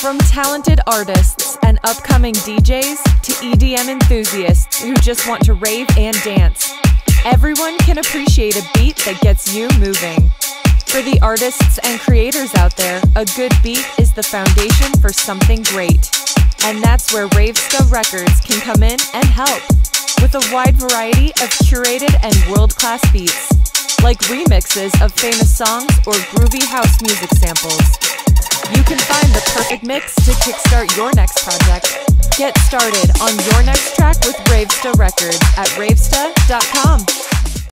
From talented artists and upcoming DJs to EDM enthusiasts who just want to rave and dance, everyone can appreciate a beat that gets you moving. For the artists and creators out there, a good beat is the foundation for something great. And that's where Ravesta Records can come in and help. With a wide variety of curated and world class beats, like remixes of famous songs or groovy house music samples. Perfect mix to kickstart your next project. Get started on your next track with Ravesta Records at ravesta.com.